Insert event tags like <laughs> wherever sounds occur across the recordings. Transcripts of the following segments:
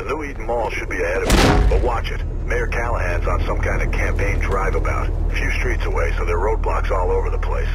The New Eden Mall should be ahead of you, but watch it. Mayor Callahan's on some kind of campaign drive about. A few streets away, so there are roadblocks all over the place.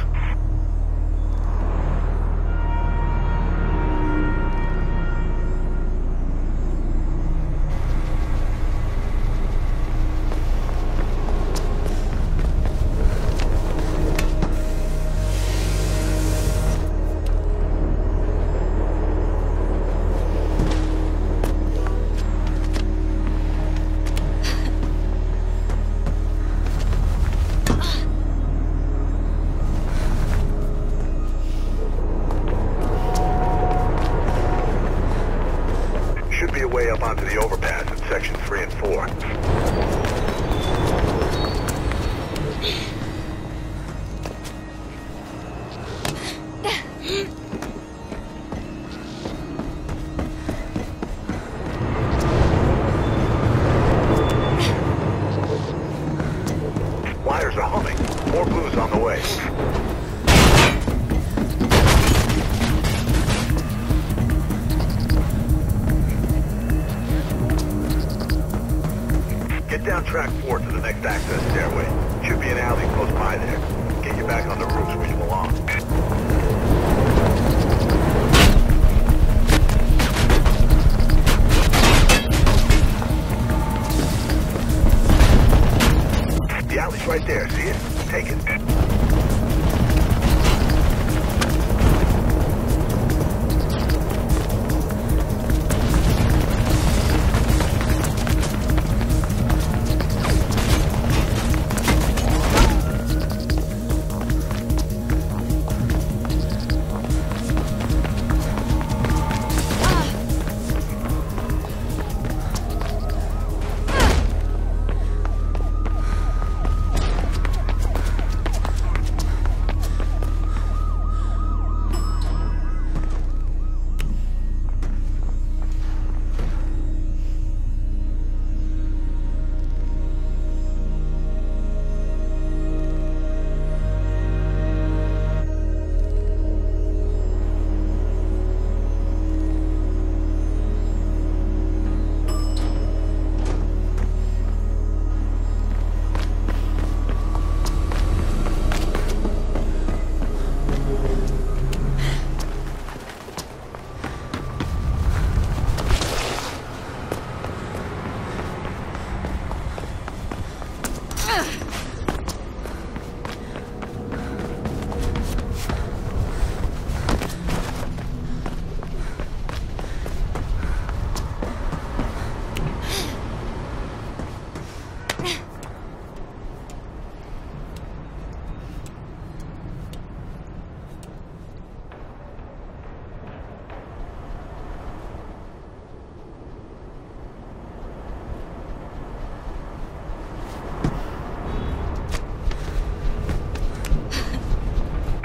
Down track 4 to the next access stairway. Should be an alley close by there. Get you back on the roofs where you belong. The alley's right there, see it? Take it.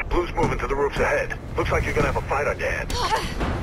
Blue's moving to the roofs ahead. Looks like you're gonna have a fight on your hands. <laughs>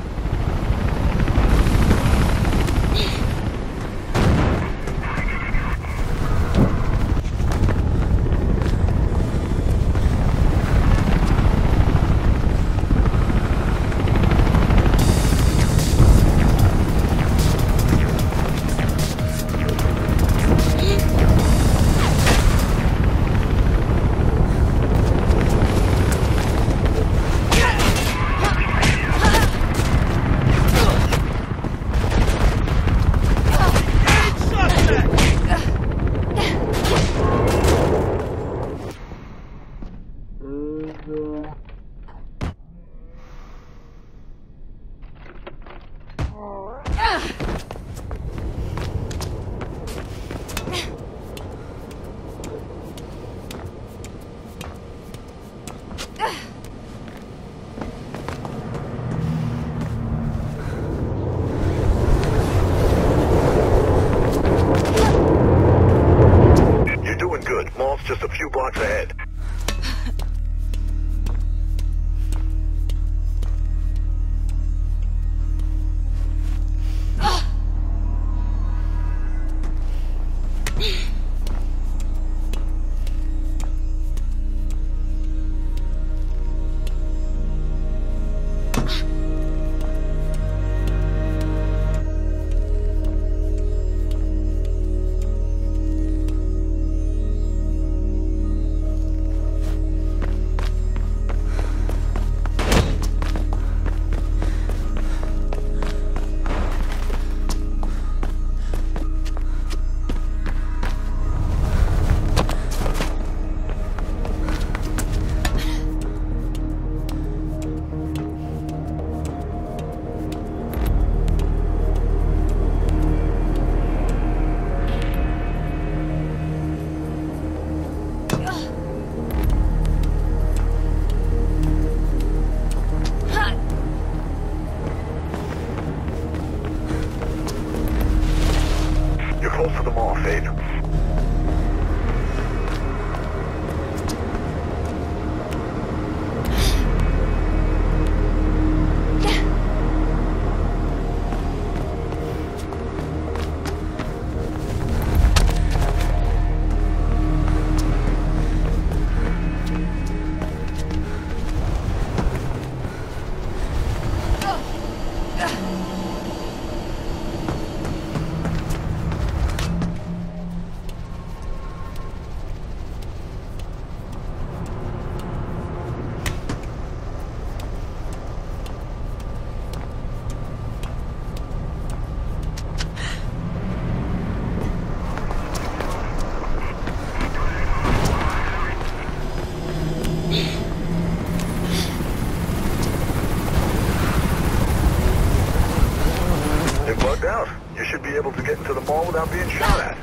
just a few blocks ahead. plugged out. You should be able to get into the mall without being shot at.